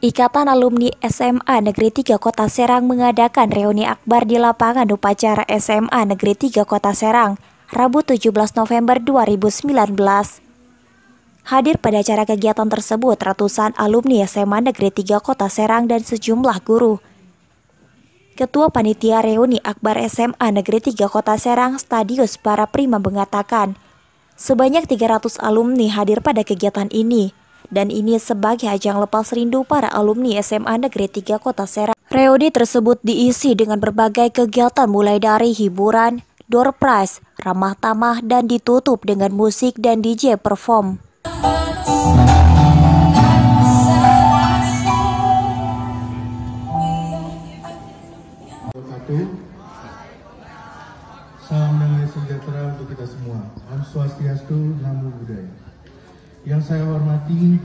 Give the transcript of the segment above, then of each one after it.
Ikatan Alumni SMA Negeri 3 Kota Serang mengadakan reuni akbar di lapangan upacara SMA Negeri 3 Kota Serang, Rabu 17 November 2019. Hadir pada acara kegiatan tersebut ratusan alumni SMA Negeri 3 Kota Serang dan sejumlah guru. Ketua Panitia Reuni Akbar SMA Negeri 3 Kota Serang Stadius Para Prima mengatakan, sebanyak 300 alumni hadir pada kegiatan ini dan ini sebagai ajang lepas rindu para alumni SMA Negeri 3 Kota Serang. Reuni tersebut diisi dengan berbagai kegiatan mulai dari hiburan, door prize, ramah tamah, dan ditutup dengan musik dan DJ perform. Salam damai sejahtera untuk kita semua. Om Swastiastu, Namo Buddhaya. Yang saya hormati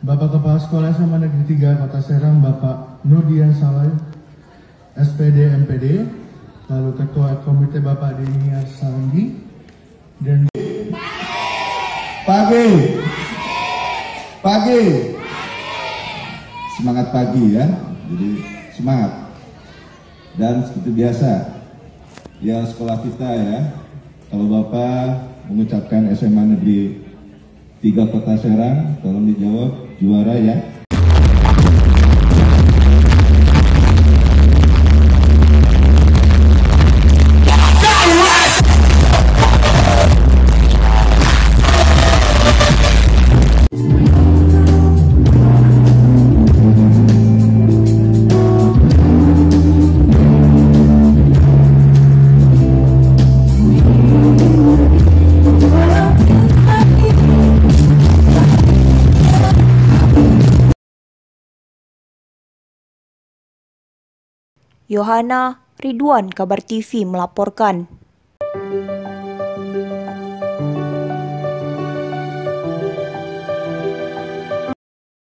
Bapak Kepala Sekolah SMA Negeri 3 Kota Serang Bapak Nurdian Saleh SPD MPD lalu Ketua Komite Bapak Dini Sanggi dan pagi! Pagi! Semangat pagi ya jadi semangat. Dan seperti biasa ya sekolah kita ya kalau Bapak mengucapkan SMA Negeri tiga kota Serang, tolong dijawab juara ya. Yohana Ridwan Kabar TV melaporkan.